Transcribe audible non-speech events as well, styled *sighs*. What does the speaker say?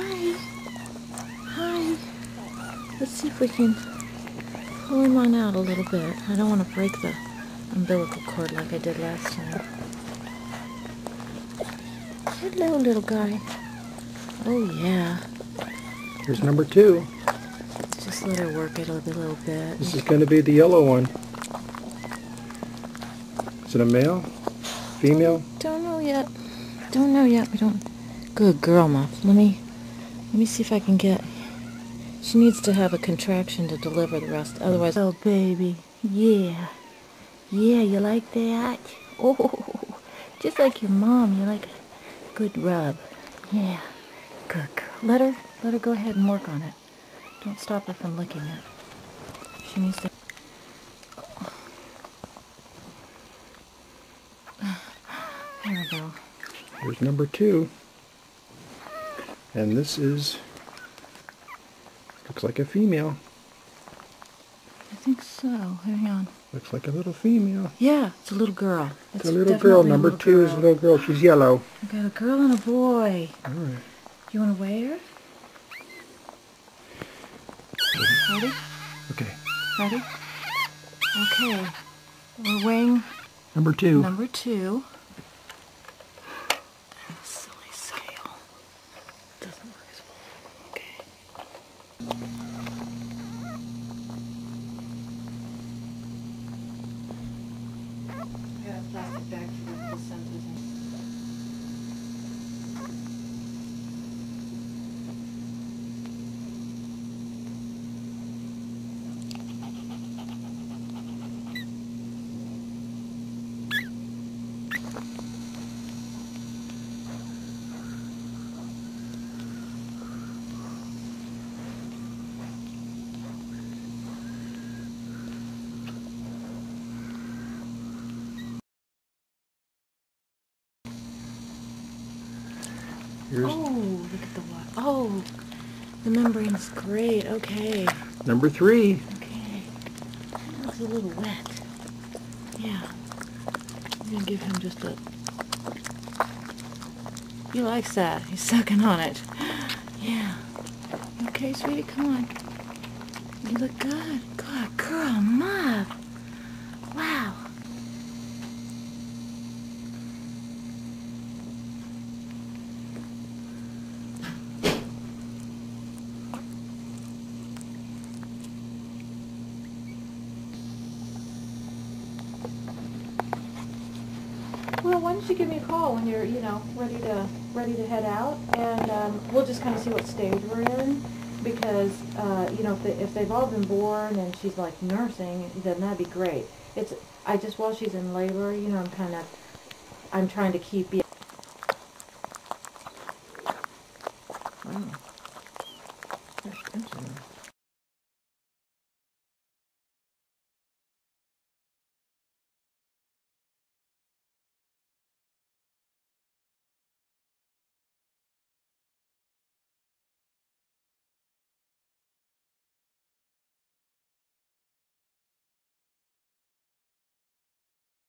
Hi. Hi. Let's see if we can pull him on out a little bit. I don't want to break the umbilical cord like I did last time. Hello, little guy. Oh, yeah. Here's number two. Just let her work it a little bit. This is going to be the yellow one. Is it a male? Female? Don't know yet. Don't know yet. We don't... Good girl, Muff. Let me... Let me see if I can get. She needs to have a contraction to deliver the rest. Otherwise, oh baby, yeah, yeah. You like that? *laughs* Oh, just like your mom. You like a good rub. Yeah, good girl. Let her. Let her go ahead and work on it. Don't stop her from licking it. She needs to. *sighs* There we go. Here's number two. And this is, looks like a female. I think so. Hang on. Looks like a little female. Yeah, it's a little girl. It's a little girl. Number little two is a little girl. She's yellow. We got a girl and a boy. All right. You want to weigh her? Ready? Okay. Ready? Okay. We're weighing Number two. number two. Silly scale. Doesn't work as well. Okay. I got a plastic bag for the placentas Here's Oh, look at the water. Oh, the membrane's great. Okay. number three. Okay. It's a little wet. Yeah. I'm gonna give him just a. He likes that. He's sucking on it. Yeah. Okay, sweetie, come on. You look good. Good girl, Mom. Wow. Well, why don't you give me a call when you're, you know, ready to ready to head out, and um, we'll just kind of see what stage we're in, because uh, you know if, they, if they've all been born and she's like nursing, then that'd be great. It's I just while she's in labor, you know, I'm kind of I'm trying to keep